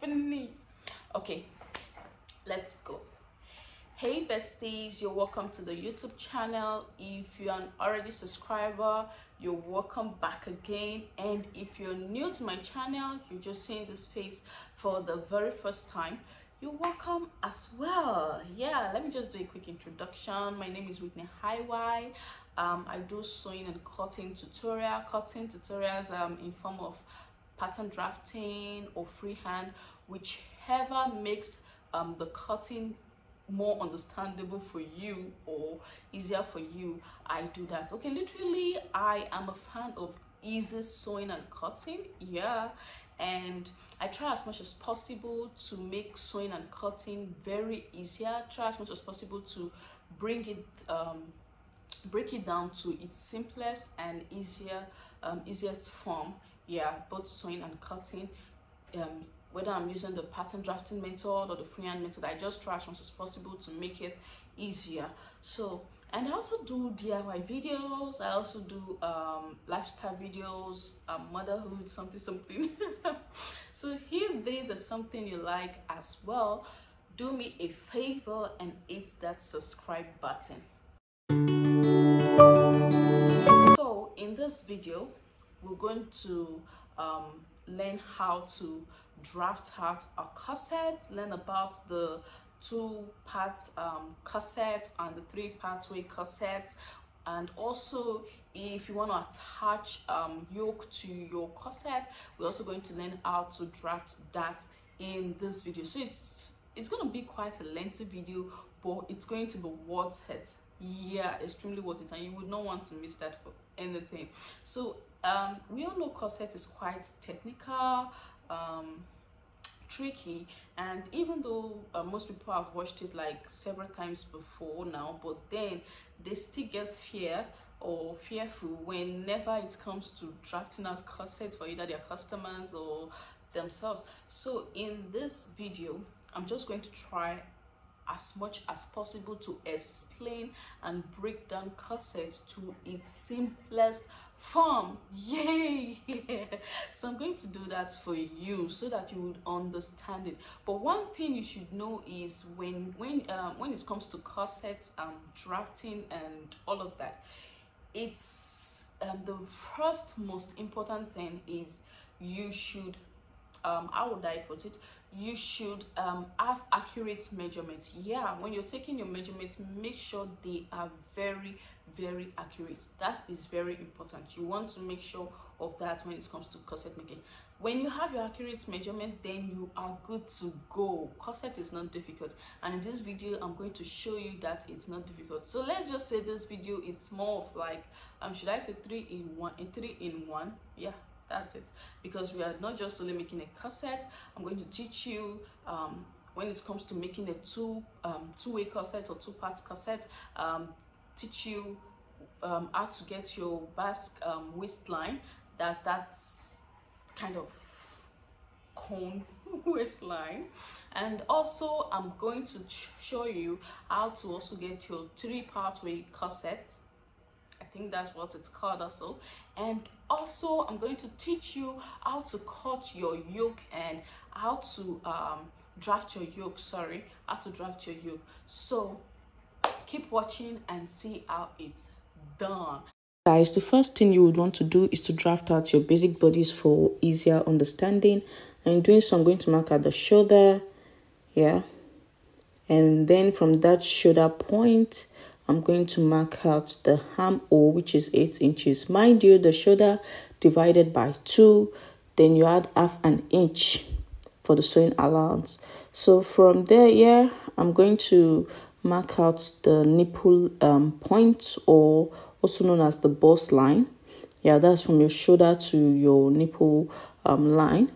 funny. Okay, let's go. Hey besties, you're welcome to the YouTube channel. If you're an already subscriber, you're welcome back again. And if you're new to my channel, you're just seeing this face for the very first time, you're welcome as well. Yeah, let me just do a quick introduction. My name is Whitney Highway. Um, I do sewing and cutting tutorial, cutting tutorials um, in form of pattern drafting or freehand, whichever makes um, the cutting more understandable for you or easier for you i do that. Okay literally i am a fan of easy sewing and cutting yeah and i try as much as possible to make sewing and cutting very easier. Try as much as possible to bring it um, break it down to its simplest and easier um, easiest form yeah both sewing and cutting um, whether I'm using the pattern drafting method or the freehand method, I just try as much as possible to make it easier. So, and I also do DIY videos. I also do um, lifestyle videos, um, motherhood, something, something. so if this is something you like as well, do me a favor and hit that subscribe button. So in this video, we're going to um, learn how to draft out a corset, learn about the two parts um, corset and the three parts way corset. And also if you want to attach um, yoke to your corset we're also going to learn how to draft that in this video. So it's it's going to be quite a lengthy video but it's going to be worth it. Yeah extremely worth it and you would not want to miss that for anything. So um we all know corset is quite technical um tricky and even though uh, most people have watched it like several times before now but then they still get fear or fearful whenever it comes to drafting out corsets for either their customers or themselves. So in this video i'm just going to try as much as possible to explain and break down corsets to its simplest form. Yay! So i'm going to do that for you so that you would understand it. But one thing you should know is when when um, when it comes to corsets um drafting and all of that it's um, the first most important thing is you should um how would i put it you should um have accurate measurements. Yeah when you're taking your measurements make sure they are very very accurate. That is very important. You want to make sure of that when it comes to corset making. When you have your accurate measurement then you are good to go. Corset is not difficult. And in this video i'm going to show you that it's not difficult. So let's just say this video it's more of like um should i say three in one in three in one? Yeah that's it. Because we are not just only making a corset i'm going to teach you um when it comes to making a two um two-way corset or two-part corset um teach you um, how to get your basque um, waistline. That's that kind of cone waistline. And also i'm going to show you how to also get your three part way corset i think that's what it's called also. And also i'm going to teach you how to cut your yoke and how to um, draft your yoke sorry how to draft your yoke so keep watching and see how it's done. Guys the first thing you would want to do is to draft out your basic bodies for easier understanding. And doing so i'm going to mark out the shoulder yeah? And then from that shoulder point i'm going to mark out the armhole which is eight inches. Mind you the shoulder divided by two then you add half an inch for the sewing allowance. So from there yeah i'm going to mark out the nipple um, point or also known as the bust line. Yeah that's from your shoulder to your nipple um, line.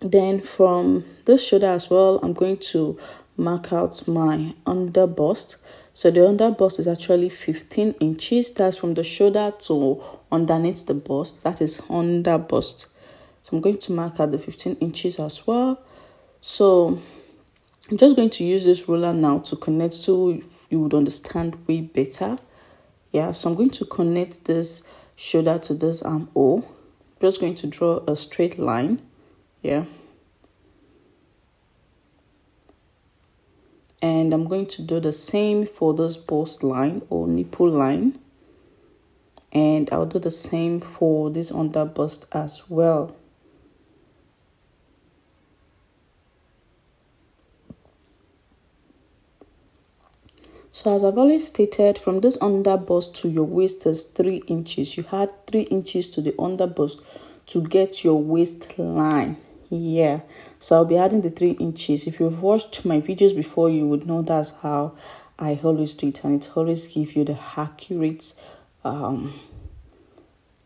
Then from this shoulder as well i'm going to mark out my under bust so the under bust is actually 15 inches that's from the shoulder to underneath the bust that is under bust so i'm going to mark out the 15 inches as well so I'm just going to use this ruler now to connect so you would understand way better. Yeah, so I'm going to connect this shoulder to this armhole. I'm just going to draw a straight line. Yeah, and I'm going to do the same for this bust line or nipple line and I'll do the same for this under bust as well So as I've already stated, from this under bust to your waist is 3 inches. You had 3 inches to the under bust to get your waistline. Yeah, so I'll be adding the 3 inches. If you've watched my videos before, you would know that's how I always do it. And it always give you the accurate um,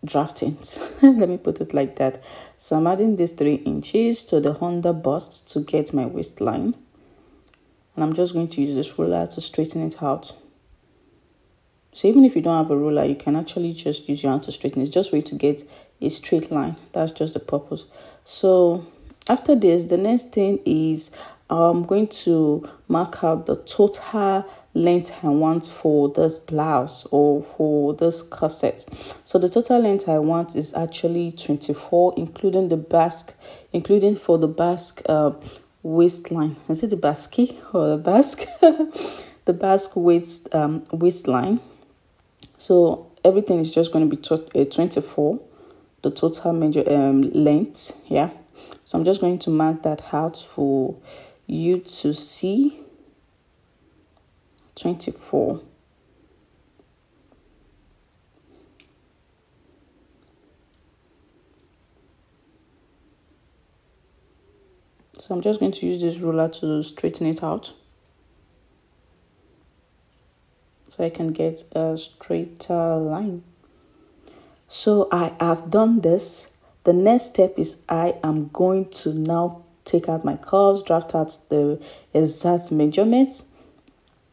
draftings. Let me put it like that. So I'm adding these 3 inches to the under bust to get my waistline and I'm just going to use this ruler to straighten it out. So even if you don't have a ruler, you can actually just use your hand to straighten. It's just for you to get a straight line. That's just the purpose. So after this, the next thing is I'm going to mark out the total length I want for this blouse or for this corset. So the total length I want is actually 24, including the basque, including for the basque uh, waistline. Is it the basque or the basque? the basque waist um, waistline. So everything is just going to be uh, 24, the total major um, length. Yeah. So I'm just going to mark that out for you to see. 24. So I'm just going to use this ruler to straighten it out. So I can get a straighter line. So I have done this. The next step is I am going to now take out my curves, draft out the exact measurements.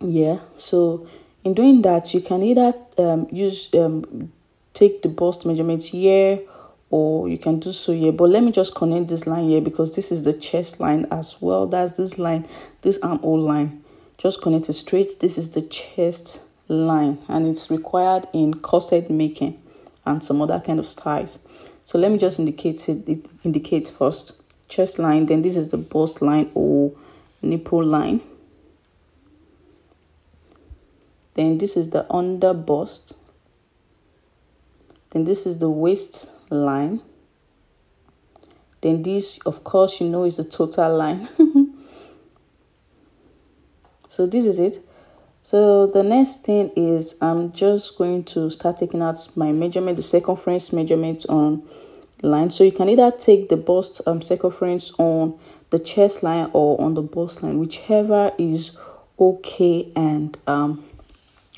Yeah, so in doing that, you can either um, use um, take the bust measurements here or you can do so here but let me just connect this line here because this is the chest line as well that's this line this armhole line just connect it straight this is the chest line and it's required in corset making and some other kind of styles. So let me just indicate it, indicate first. Chest line then this is the bust line or nipple line. Then this is the under bust. Then this is the waist line. Then this of course you know is the total line. So this is it so the next thing is i'm just going to start taking out my measurement the circumference measurement on line. So you can either take the bust um, circumference on the chest line or on the bust line whichever is okay and um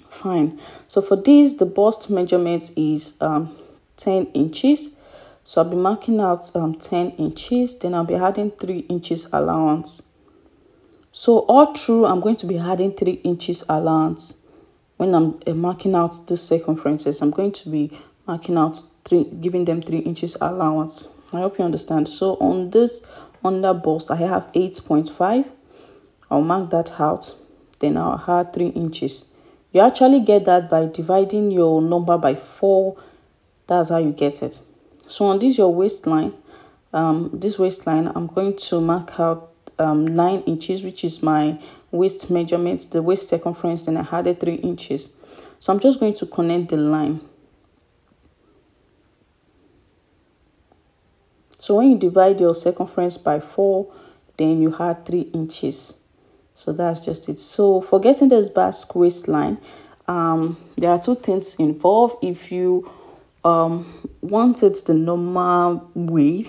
fine. So for this the bust measurement is um 10 inches. So i'll be marking out um 10 inches. Then i'll be adding 3 inches allowance so all through i'm going to be adding 3 inches allowance. When i'm uh, marking out the circumferences i'm going to be marking out three giving them 3 inches allowance. I hope you understand. So on this under bust i have 8.5 i'll mark that out. Then i'll add 3 inches. You actually get that by dividing your number by 4 that's how you get it. So on this your waistline um this waistline i'm going to mark out um nine inches which is my waist measurement. The waist circumference then i added three inches. So i'm just going to connect the line. So when you divide your circumference by four then you add three inches. So that's just it. So for getting this basque waistline um there are two things involved. If you um it's the normal way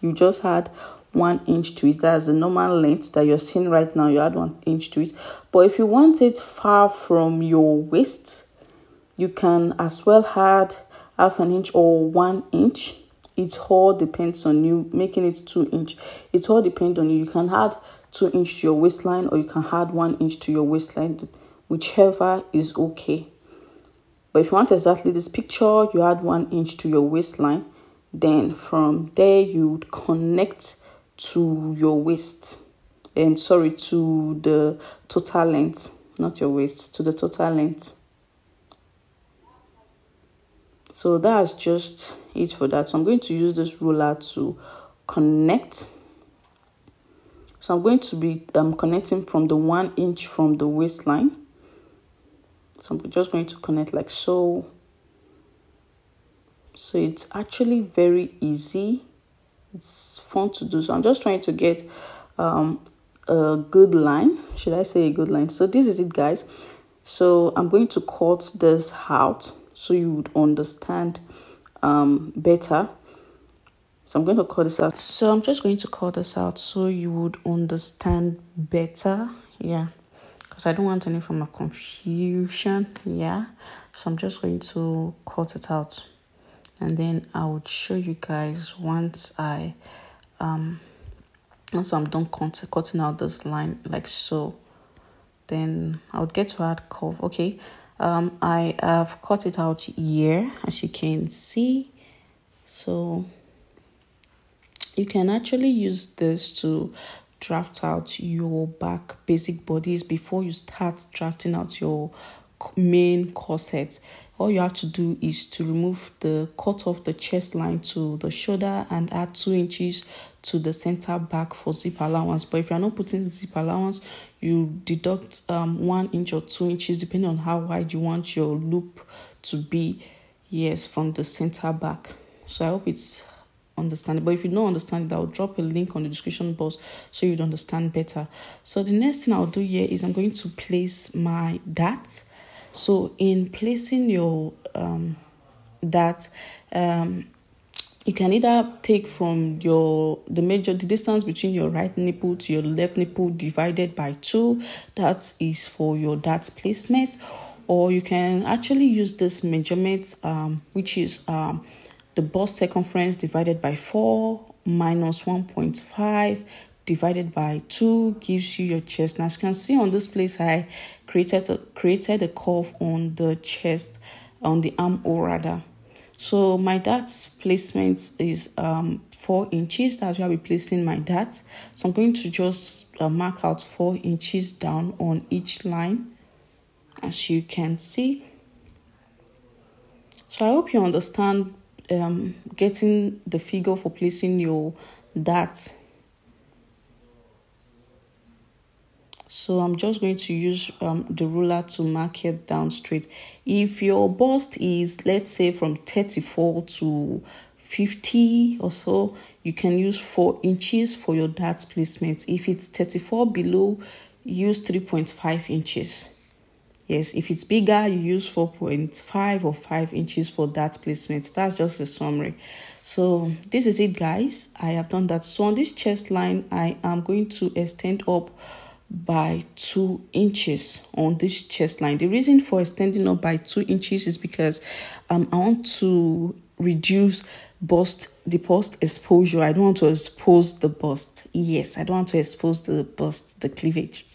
you just add one inch to it that's the normal length that you're seeing right now. You add one inch to it but if you want it far from your waist you can as well add half an inch or one inch. It all depends on you making it two inch. It all depends on you. You can add two inch to your waistline or you can add one inch to your waistline whichever is okay. But if you want exactly this picture, you add one inch to your waistline. Then from there, you would connect to your waist. And sorry, to the total length, not your waist, to the total length. So that's just it for that. So I'm going to use this ruler to connect. so i'm going to be um, connecting from the one inch from the waistline so i'm just going to connect like so so it's actually very easy it's fun to do so. I'm just trying to get um, a good line. Should i say a good line? So this is it guys. So i'm going to cut this out so you would understand um, better. So i'm going to cut this out. So i'm just going to cut this out so you would understand better. Yeah. Because i don't want any form of confusion. Yeah. So i'm just going to cut it out and then I would show you guys once I um once I'm done cut, cutting out this line like so. Then I would get to add curve. Okay. Um I have cut it out here as you can see. So you can actually use this to draft out your back basic bodies before you start drafting out your main corset all you have to do is to remove the cut off the chest line to the shoulder and add two inches to the center back for zip allowance. But if you're not putting zip allowance you deduct um one inch or two inches depending on how wide you want your loop to be yes from the center back. So i hope it's understandable. But if you don't understand it i'll drop a link on the description box so you'd understand better. So the next thing i'll do here is i'm going to place my darts so in placing your um, that um, you can either take from your the major the distance between your right nipple to your left nipple divided by two that is for your dart placement or you can actually use this measurement um, which is um, the bust circumference divided by 4 minus 1.5 divided by 2 gives you your chest. Now, as you can see on this place, I created a, created a curve on the chest, on the armhole rather. So my darts placement is um, 4 inches. That's where I'll be placing my darts. So I'm going to just uh, mark out 4 inches down on each line, as you can see. So I hope you understand um, getting the figure for placing your darts so i'm just going to use um, the ruler to mark it down straight. If your bust is let's say from 34 to 50 or so you can use 4 inches for your dart placement. If it's 34 below use 3.5 inches. Yes if it's bigger you use 4.5 or 5 inches for dart placement. That's just a summary. So this is it guys. I have done that. So on this chest line i am going to extend up by two inches on this chest line. The reason for extending up by two inches is because um, I want to reduce bust the bust exposure. I don't want to expose the bust. Yes, I don't want to expose the bust, the cleavage.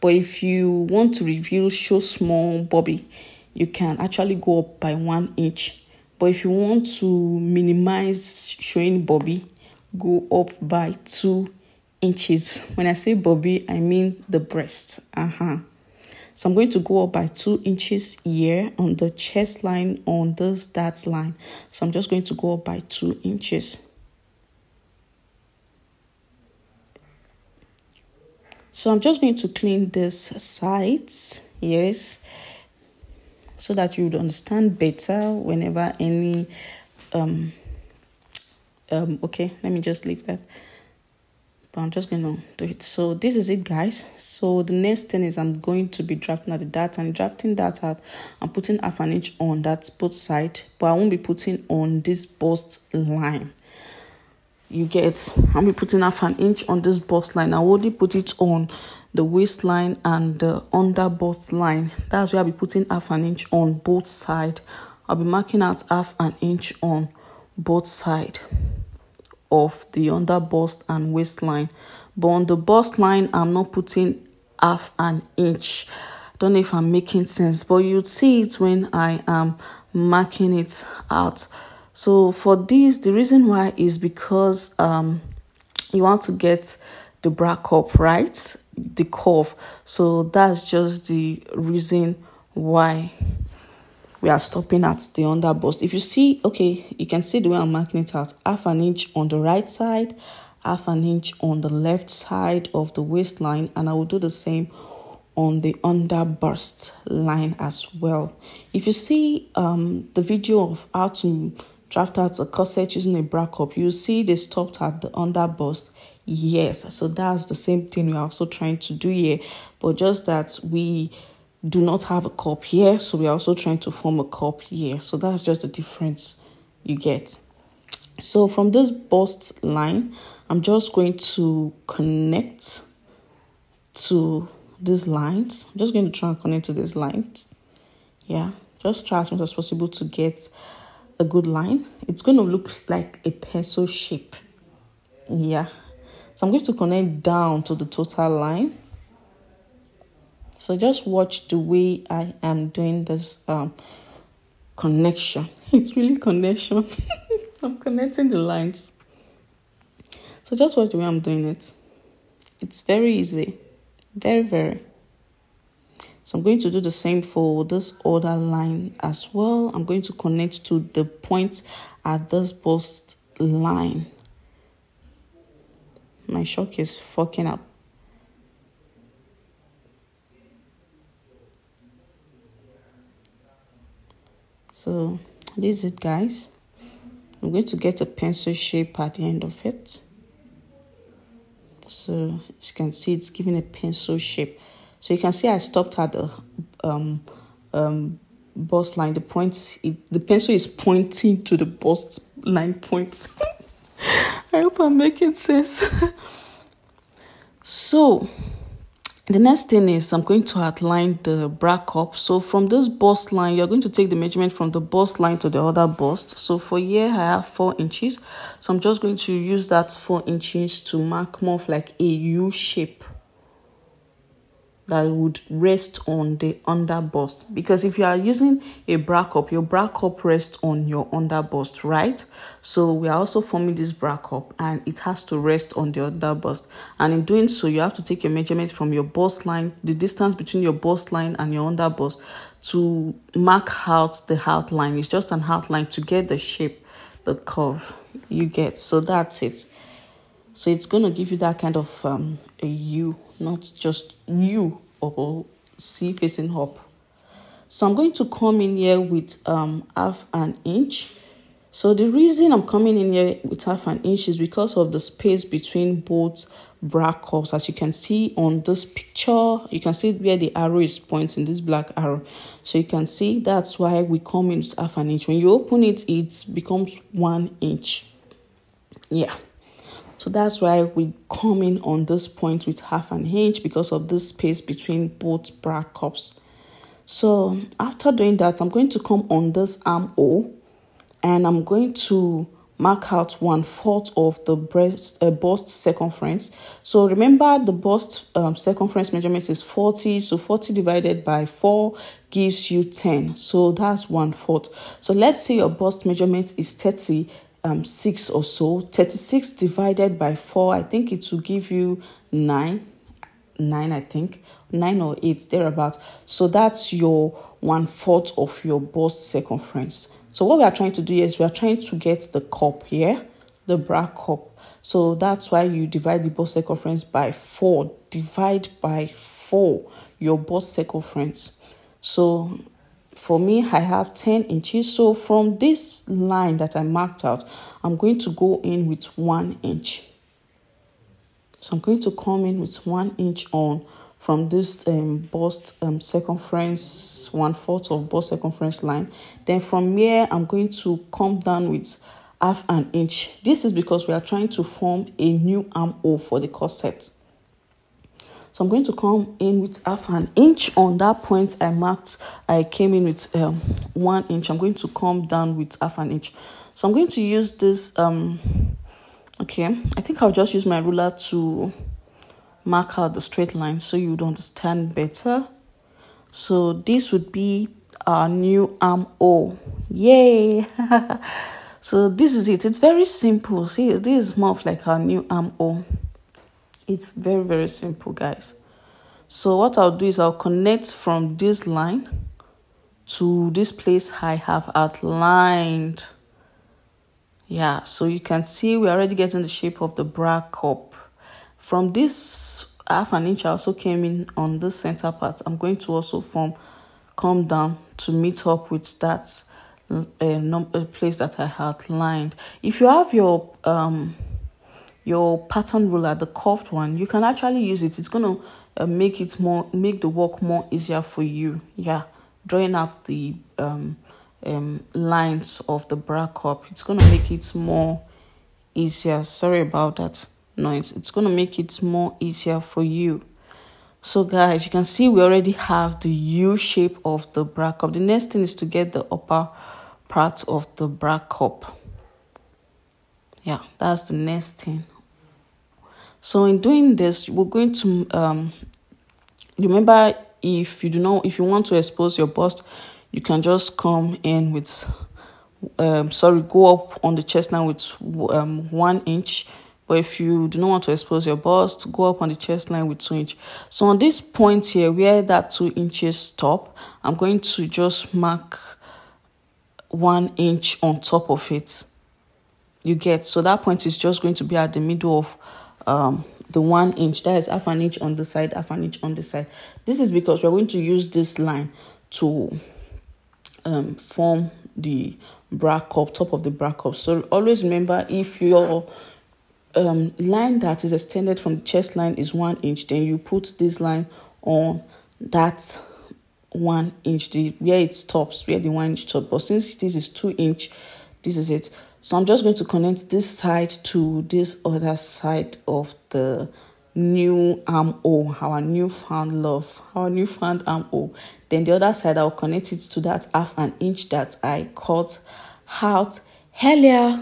But if you want to reveal show small bobby, you can actually go up by one inch. But if you want to minimize showing bobby, go up by two inches. When I say bobby, I mean the breast. Uh-huh. So I'm going to go up by two inches here on the chest line on this that line. So I'm just going to go up by two inches. So I'm just going to clean this sides, yes, so that you would understand better whenever any um um okay, let me just leave that but I'm just going to do it. So this is it, guys. So the next thing is I'm going to be drafting out the dart and drafting that out. I'm putting half an inch on that both side, but I won't be putting on this bust line. You get, I'll be putting half an inch on this bust line. I already put it on the waistline and the under bust line. That's where I'll be putting half an inch on both side. I'll be marking out half an inch on both side of the under bust and waistline. But on the bust line i'm not putting half an inch. Don't know if i'm making sense but you'd see it when i am marking it out. So for this the reason why is because um you want to get the bra cup right? The curve so that's just the reason why we are stopping at the under bust if you see okay you can see the way i'm marking it out half an inch on the right side half an inch on the left side of the waistline and I will do the same on the under bust line as well. If you see um, the video of how to draft out a corset using a bra cup, you see they stopped at the under bust. Yes, so that's the same thing we're also trying to do here, but just that we do not have a cup here, so we're also trying to form a cup here. So that's just the difference you get. So from this bust line, I'm just going to connect to these lines. I'm just going to try and connect to these lines. Yeah, just try as much as possible to get a good line. It's going to look like a pencil shape. Yeah. So I'm going to connect down to the total line. So just watch the way I am doing this um, connection. It's really connection. I'm connecting the lines. So just watch the way I'm doing it. It's very easy. Very, very. So I'm going to do the same for this other line as well. I'm going to connect to the point at this bust line. My shock is fucking up. So this is it guys. I'm going to get a pencil shape at the end of it. So you can see, it's giving a pencil shape. So you can see I stopped at the um, um, bust line. The point, it, the pencil is pointing to the bust line point. I hope I'm making sense. so the next thing is I'm going to outline the bra cup. So from this bust line, you're going to take the measurement from the bust line to the other bust. So for here, I have 4 inches. So I'm just going to use that 4 inches to mark more of like a U shape that would rest on the under bust because if you are using a bra cup your bra cup rests on your under bust right? So we are also forming this bra cup and it has to rest on the under bust and in doing so you have to take your measurement from your bust line the distance between your bust line and your under bust to mark out the outline it's just an outline to get the shape the curve you get. So that's it. So it's going to give you that kind of um, a u not just U or C facing up. So I'm going to come in here with um, half an inch. So the reason I'm coming in here with half an inch is because of the space between both bra cups. As you can see on this picture, you can see where the arrow is pointing, this black arrow. So you can see that's why we come in with half an inch. When you open it, it becomes one inch. Yeah. So that's why we come in on this point with half an inch because of this space between both bra cups. So after doing that, I'm going to come on this armhole and I'm going to mark out one fourth of the breast uh, bust circumference. So remember the bust um, circumference measurement is 40. So 40 divided by 4 gives you 10. So that's one fourth. So let's say your bust measurement is 30 um, 6 or so. 36 divided by 4, I think it will give you 9. 9, I think. 9 or 8, thereabout. So that's your one fourth of your bust circumference. So what we are trying to do is we are trying to get the cup here, the bra cup. So that's why you divide the bust circumference by 4. Divide by 4 your bust circumference. So for me i have 10 inches. So from this line that i marked out i'm going to go in with one inch. So i'm going to come in with one inch on from this um, bust um, circumference one fourth of bust circumference line. Then from here i'm going to come down with half an inch. This is because we are trying to form a new armhole for the corset so I'm going to come in with half an inch on that point I marked. I came in with um, one inch. I'm going to come down with half an inch. So I'm going to use this. Um, okay, I think I'll just use my ruler to mark out the straight line so you would understand better. So this would be our new armhole. Yay! so this is it. It's very simple. See, this is more of like our new armhole. It's very, very simple, guys. So what I'll do is I'll connect from this line to this place I have outlined. yeah so you can see we're already getting the shape of the bra cup from this half an inch i also came in on the center part i'm going to also form come down to meet up with that uh, uh, place that i outlined if you have your um your pattern ruler the curved one you can actually use it. It's gonna uh, make it more make the work more easier for you. Yeah. Drawing out the um um lines of the bra cup it's gonna make it more easier. Sorry about that noise. It's to make it more easier for you. So guys you can see we already have the u shape of the bra cup. The next thing is to get the upper part of the bra cup. Yeah that's the next thing so in doing this we're going to um remember if you do not if you want to expose your bust you can just come in with um sorry go up on the chest line with um one inch but if you do not want to expose your bust, go up on the chest line with 2 inch. So on this point here, where that 2 inches stop, I'm going to just mark 1 inch on top of it. You get, so that point is just going to be at the middle of um, the 1 inch. That is half an inch on the side, half an inch on the side. This is because we're going to use this line to um, form the bra cup, top of the bra cup. So always remember if your um, line that is extended from the chest line is one inch, then you put this line on that one inch, the where it stops, where the one inch stops. But since this is two inch, this is it. So I'm just going to connect this side to this other side of the new armhole, our newfound love, our newfound armhole. Then the other side, I'll connect it to that half an inch that I cut out earlier.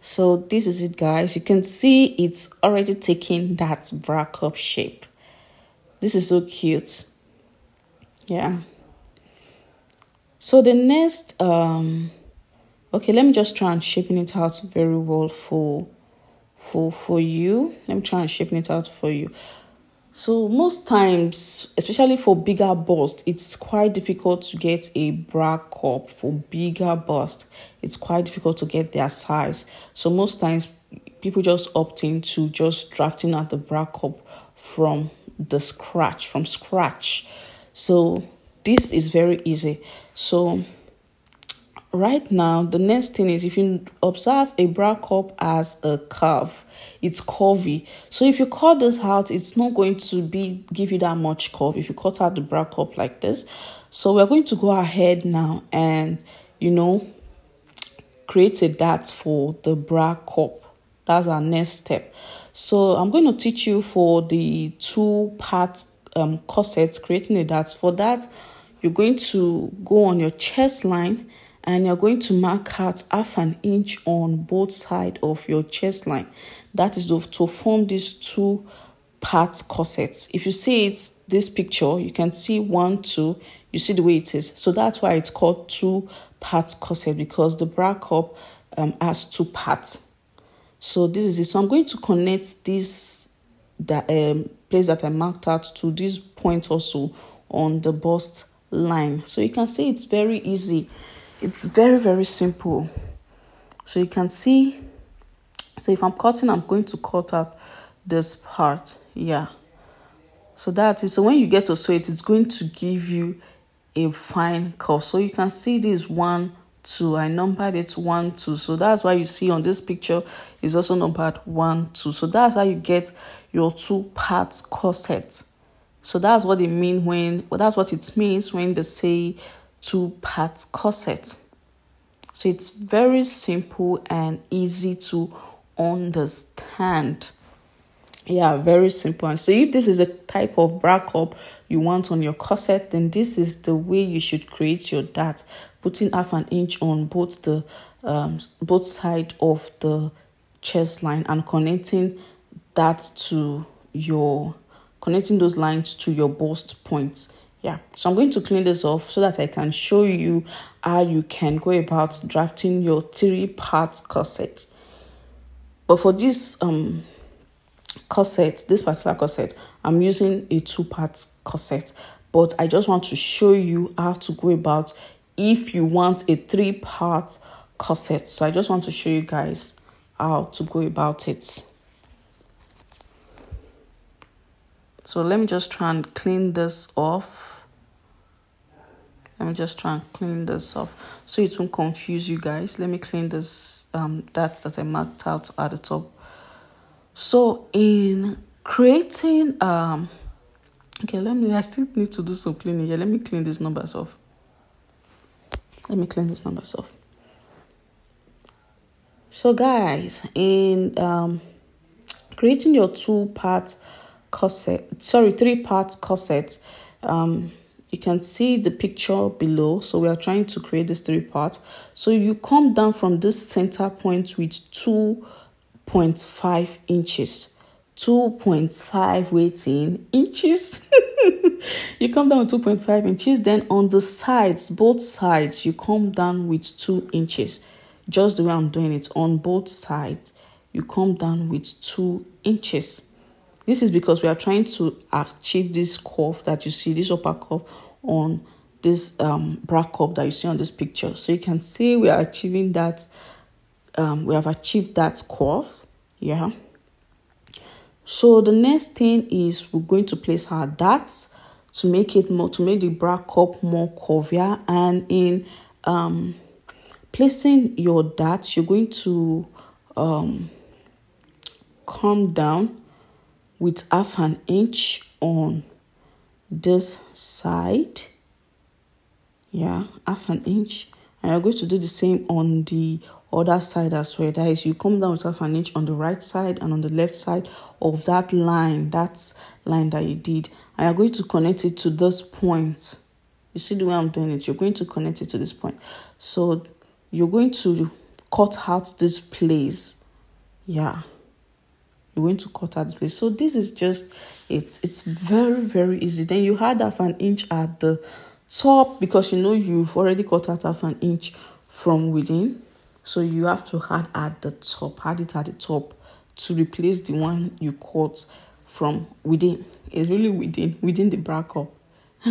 So this is it guys. You can see it's already taking that bra cup shape. This is so cute. Yeah. So the next um okay, let me just try and shaping it out very well for for for you. Let me try and shaping it out for you. So most times, especially for bigger bust, it's quite difficult to get a bra cup for bigger bust. It's quite difficult to get their size. So most times, people just opt into just drafting out the bra cup from the scratch, from scratch. So this is very easy. So right now, the next thing is if you observe a bra cup as a curve it's curvy. So if you cut this out, it's not going to be give you that much curve if you cut out the bra cup like this. So we're going to go ahead now and you know create a dart for the bra cup. That's our next step. So I'm going to teach you for the two part um, corset creating a dart. For that, you're going to go on your chest line and you're going to mark out half an inch on both side of your chest line. That is to form these two part corsets. If you see it this picture you can see one two you see the way it is. So that's why it's called two part corset because the bra cup um, has two parts. So this is it. So i'm going to connect this that um place that i marked out to this point also on the bust line. So you can see it's very easy it's very very simple. So you can see so if i'm cutting i'm going to cut out this part yeah so that is so when you get to sew it it's going to give you a fine curve. So you can see this one two i numbered it one two. So that's why you see on this picture is also numbered one two. So that's how you get your two parts corset. So that's what they mean when well that's what it means when they say two parts corset so it's very simple and easy to understand. Yeah, very simple. And so if this is a type of bra cup you want on your corset, then this is the way you should create your dart. Putting half an inch on both the um both side of the chest line and connecting that to your connecting those lines to your bust points yeah. So i'm going to clean this off so that i can show you how you can go about drafting your three part corset. But for this um corset, this particular corset, I'm using a two-part corset. But I just want to show you how to go about if you want a three-part corset. So i just want to show you guys how to go about it. So let me just try and clean this off let me just try and clean this off so it won't confuse you guys. Let me clean this um that that i marked out at the top. So in creating um okay let me i still need to do some cleaning here. Let me clean these numbers off. Let me clean these numbers off. So guys in um creating your two part corset sorry three part corset um you can see the picture below. So we are trying to create this three part so you come down from this center point with 2.5 inches. 2.5 waiting inches. You come down with 2.5 inches. Then on the sides both sides you come down with 2 inches. Just the way i'm doing it on both sides you come down with 2 inches this is because we are trying to achieve this curve that you see, this upper curve on this um, bra cup that you see on this picture. So you can see we are achieving that, um, we have achieved that curve. Yeah. So the next thing is we're going to place our darts to make it more, to make the bra cup more curvier. And in um, placing your darts, you're going to um, come down with half an inch on this side. Yeah half an inch. And you're going to do the same on the other side as well. That is you come down with half an inch on the right side and on the left side of that line that line that you did. And you're going to connect it to this point. You see the way i'm doing it? You're going to connect it to this point. So you're going to cut out this place. Yeah you're going to cut at this place. So this is just it's it's very very easy. Then you add half an inch at the top because you know you've already cut out half an inch from within. So you have to add at the top add it at the top to replace the one you cut from within. It's really within within the bracket.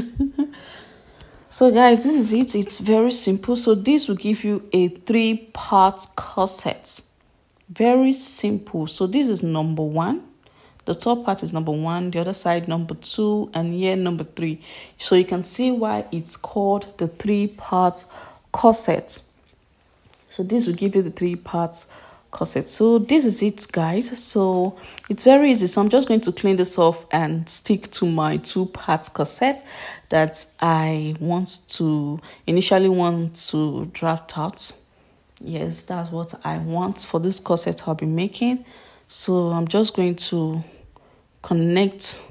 So guys this is it. It's very simple. So this will give you a three part corset very simple. So this is number one. The top part is number one, the other side number two, and here number three. So you can see why it's called the three part corset. So this will give you the three parts corset. So this is it guys. So it's very easy. So I'm just going to clean this off and stick to my two parts corset that I want to initially want to draft out yes that's what i want for this corset i'll be making. So i'm just going to connect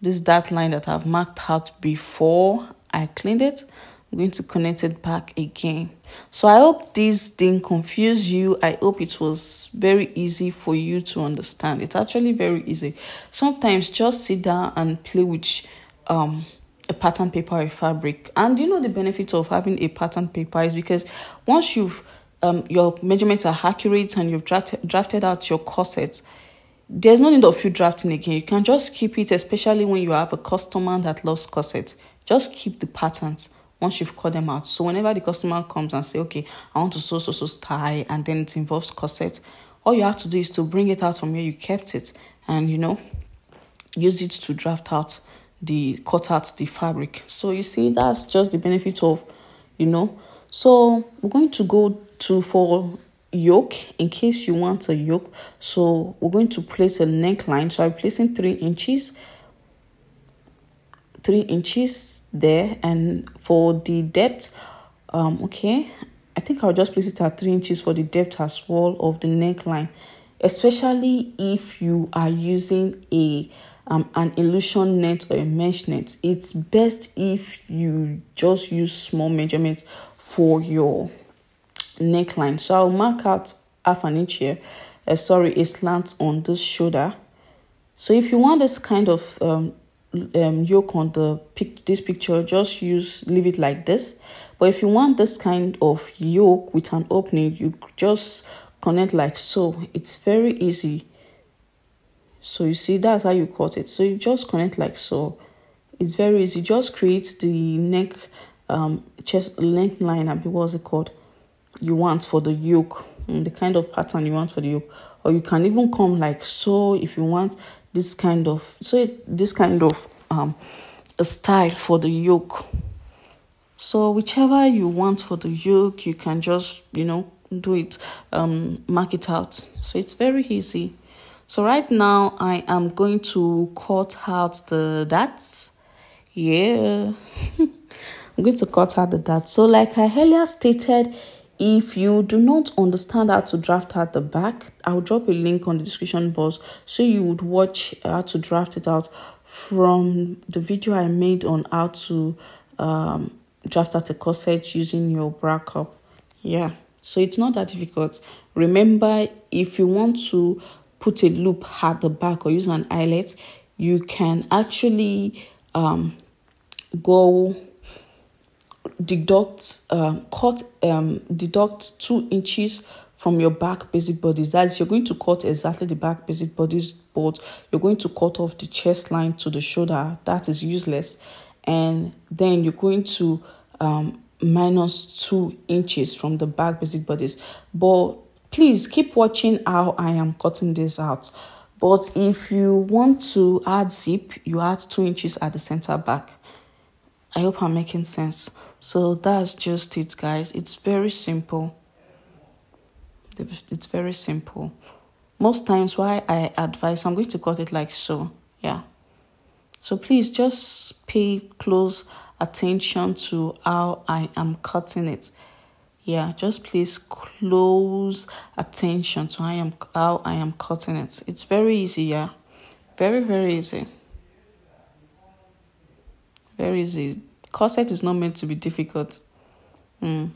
this dart line that i've marked out before i cleaned it. I'm going to connect it back again. So i hope this didn't confuse you. I hope it was very easy for you to understand. It's actually very easy. Sometimes just sit down and play with um a pattern paper or fabric. And you know the benefit of having a pattern paper is because once you've um, your measurements are accurate and you've drafted, drafted out your corset there's no need of you drafting again. You can just keep it especially when you have a customer that loves corset just keep the patterns once you've cut them out. So whenever the customer comes and say okay i want to sew so so style and then it involves corset all you have to do is to bring it out from where you kept it and you know use it to draft out the cut out the fabric. So you see that's just the benefit of you know. So we're going to go to for yoke in case you want a yoke. So we're going to place a neckline. So i'm placing three inches three inches there. And for the depth um okay i think i'll just place it at three inches for the depth as well of the neckline. Especially if you are using a um, an illusion net or a mesh net. It's best if you just use small measurements for your neckline. So i'll mark out half an inch here. Uh, sorry a slant on this shoulder. So if you want this kind of um, um, yoke on the pic this picture just use leave it like this. But if you want this kind of yoke with an opening you just connect like so. It's very easy so you see that's how you cut it. So you just connect like so. It's very easy. Just create the neck um chest length line and what's it called? You want for the yoke mm, the kind of pattern you want for the yoke or you can even come like so if you want this kind of so this kind of um a style for the yoke so whichever you want for the yoke you can just you know do it um mark it out. So it's very easy so right now i am going to cut out the darts. Yeah. I'm going to cut out the darts. So like i earlier stated if you do not understand how to draft out the back i'll drop a link on the description box so you would watch how to draft it out from the video i made on how to um, draft out a corset using your bra cup. Yeah. So it's not that difficult. Remember if you want to put a loop at the back or use an eyelet you can actually um, go deduct um, cut um, deduct two inches from your back basic bodice. That's you're going to cut exactly the back basic bodice but you're going to cut off the chest line to the shoulder. That is useless. And then you're going to um, minus two inches from the back basic bodice. But please keep watching how i am cutting this out. But if you want to add zip you add two inches at the center back. I hope i'm making sense. So that's just it guys. It's very simple. It's very simple. Most times why i advise i'm going to cut it like so. Yeah. So please just pay close attention to how I am cutting it. Yeah, just please close attention to how I am how I am cutting it. It's very easy, yeah. Very, very easy. Very easy. Corset is not meant to be difficult. Mm.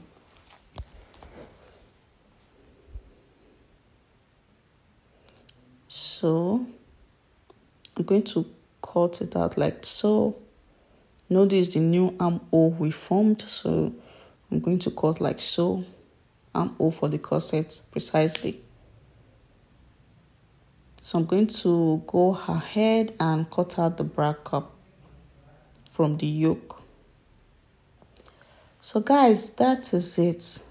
So I'm going to cut it out like so. Notice the new armhole we formed. So I'm going to cut like so. I'm all for the corset precisely. So I'm going to go ahead and cut out the bra cup from the yoke. So guys, that is it.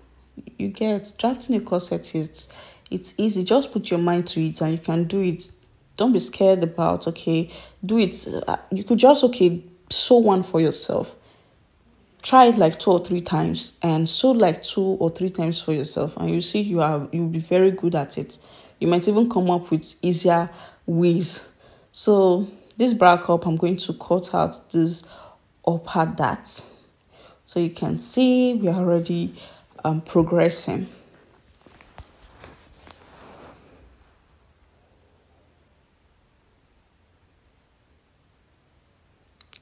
You get drafting a corset it's it's easy. Just put your mind to it and you can do it. Don't be scared about okay, do it. Uh, you could just okay sew one for yourself. Try it like two or three times and sew like two or three times for yourself, and you see you are you'll be very good at it. You might even come up with easier ways. So this bra cup, I'm going to cut out this upper dart, so you can see we are already um, progressing.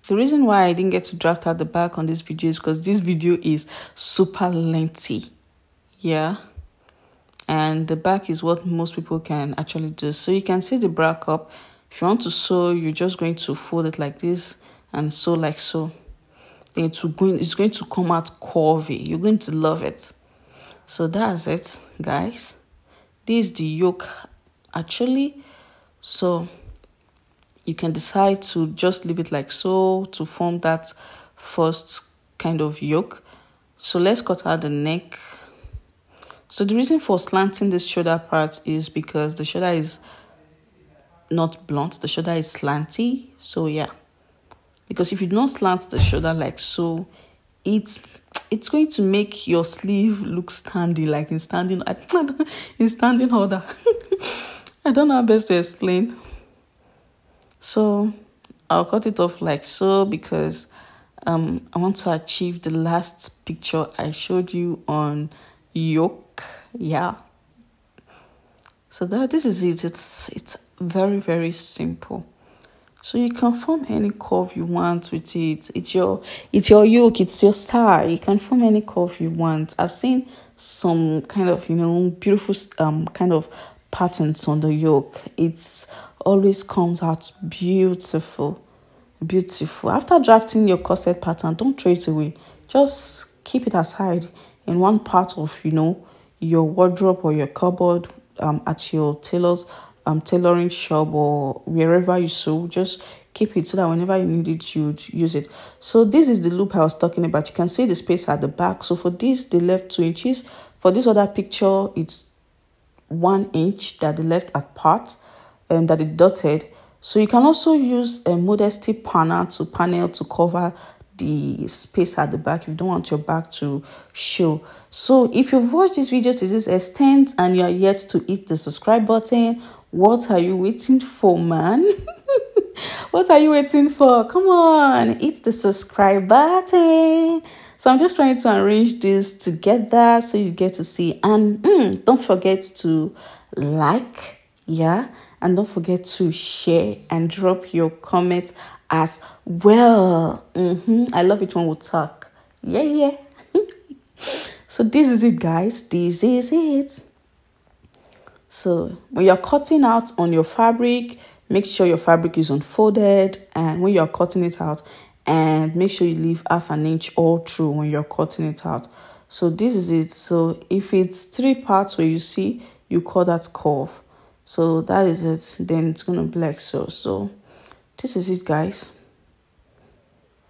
The reason why I didn't get to draft out the back on this video is because this video is super lengthy. Yeah. And the back is what most people can actually do. So you can see the bra cup. If you want to sew, you're just going to fold it like this and sew like so. It's going, it's going to come out curvy. You're going to love it. So that's it, guys. This is the yoke actually. So you can decide to just leave it like so to form that first kind of yoke. So let's cut out the neck. So the reason for slanting this shoulder part is because the shoulder is not blunt, the shoulder is slanty. So yeah, because if you don't slant the shoulder like so, it's it's going to make your sleeve look standing, like in standing in standing order. I don't know how best to explain. So I'll cut it off like so because um, I want to achieve the last picture I showed you on yoke. Yeah. So that this is it. It's it's very very simple. So you can form any curve you want with it. It's your it's your yoke, it's your style. You can form any curve you want. I've seen some kind of you know beautiful um kind of patterns on the yoke. It's always comes out beautiful. Beautiful. After drafting your corset pattern, don't throw it away. Just keep it aside in one part of, you know, your wardrobe or your cupboard um, at your tailor's um, tailoring shop or wherever you sew. Just keep it so that whenever you need it, you'd use it. So this is the loop I was talking about. You can see the space at the back. So for this, they left 2 inches. for this other picture it's one inch that the left apart and that it dotted. So you can also use a modesty panel to panel to cover the space at the back. If you don't want your back to show. So if you've watched this video to this extent and you are yet to hit the subscribe button what are you waiting for man? What are you waiting for? Come on hit the subscribe button. So i'm just trying to arrange this together so you get to see. And mm, don't forget to like yeah and don't forget to share and drop your comments as well. Mm-hmm. I love it when we talk. Yeah, yeah. so this is it, guys. This is it. So when you're cutting out on your fabric, make sure your fabric is unfolded. And when you're cutting it out, and make sure you leave half an inch all through when you're cutting it out. So this is it. So if it's three parts where you see, you call that curve. So that is it. Then it's gonna be like so. So this is it guys.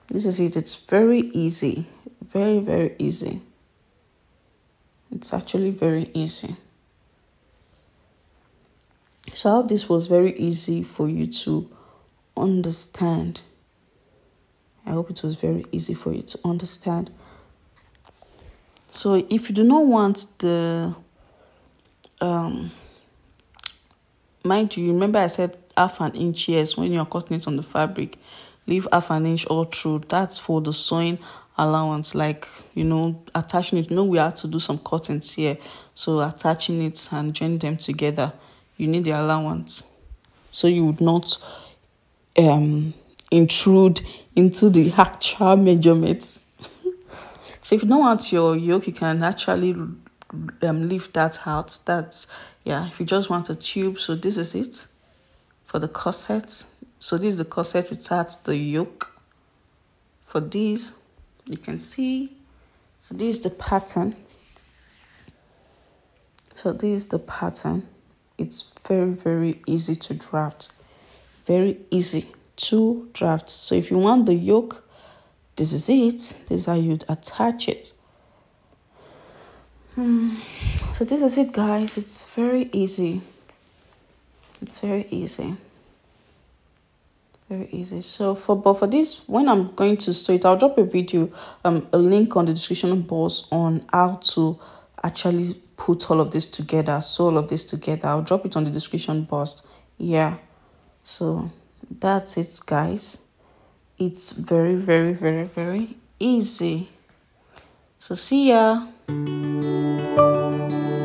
This is it. It's very easy. Very very easy. It's actually very easy. So I hope this was very easy for you to understand. I hope it was very easy for you to understand. So if you do not want the um mind you remember I said half an inch yes when you're cutting it on the fabric leave half an inch all through. That's for the sewing allowance like you know attaching it. You know we had to do some cuttings here. So attaching it and joining them together you need the allowance. So you would not um intrude into the actual measurements. So if you don't want your yoke you can actually um leave that out. That's yeah if you just want a tube so this is it for the corset. So this is the corset without the yoke. For this you can see so this is the pattern. So this is the pattern. It's very very easy to draft. Very easy to draft. So if you want the yoke this is it. This is how you'd attach it so this is it guys. It's very easy. It's very easy. Very easy. So for but for this when i'm going to sew it i'll drop a video um a link on the description box on how to actually put all of this together sew all of this together. I'll drop it on the description box. Yeah. So that's it guys. It's very very very very easy. So see ya Música